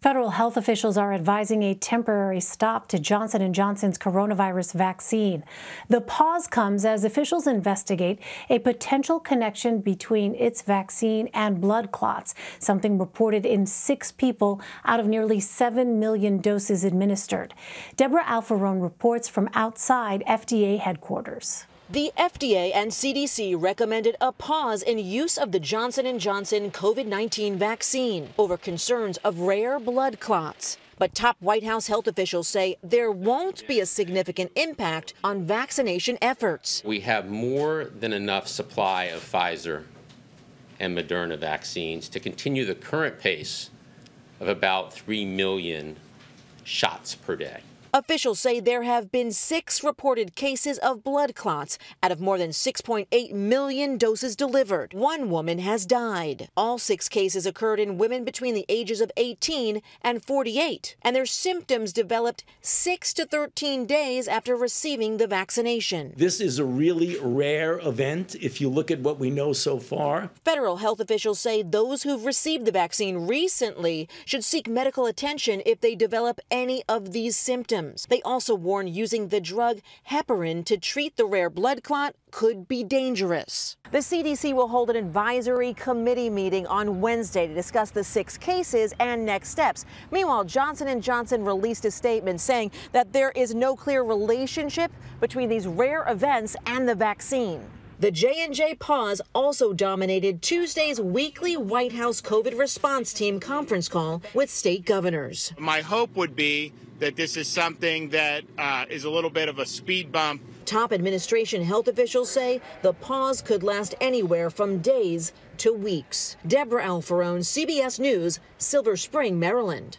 Federal health officials are advising a temporary stop to Johnson & Johnson's coronavirus vaccine. The pause comes as officials investigate a potential connection between its vaccine and blood clots, something reported in 6 people out of nearly 7 million doses administered. Debra Alfarone reports from outside FDA headquarters. The FDA and CDC recommended a pause in use of the Johnson & Johnson COVID-19 vaccine over concerns of rare blood clots. But top White House health officials say there won't be a significant impact on vaccination efforts. We have more than enough supply of Pfizer and Moderna vaccines to continue the current pace of about 3 million shots per day. Officials say there have been six reported cases of blood clots out of more than 6.8 million doses delivered. One woman has died. All six cases occurred in women between the ages of 18 and 48, and their symptoms developed 6 to 13 days after receiving the vaccination. This is a really rare event if you look at what we know so far. Federal health officials say those who've received the vaccine recently should seek medical attention if they develop any of these symptoms symptoms. They also warn using the drug heparin to treat the rare blood clot could be dangerous. The CDC will hold an advisory committee meeting on Wednesday to discuss the six cases and next steps. Meanwhile, Johnson & Johnson released a statement saying that there is no clear relationship between these rare events and the vaccine. The J&J pause also dominated Tuesday's weekly White House COVID response team conference call with state governors. My hope would be that this is something that uh, is a little bit of a speed bump. Top administration health officials say the pause could last anywhere from days to weeks. Debra Alfarone, CBS News, Silver Spring, Maryland.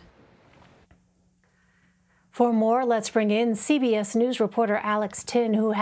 For more, let's bring in CBS News reporter Alex Tin, who has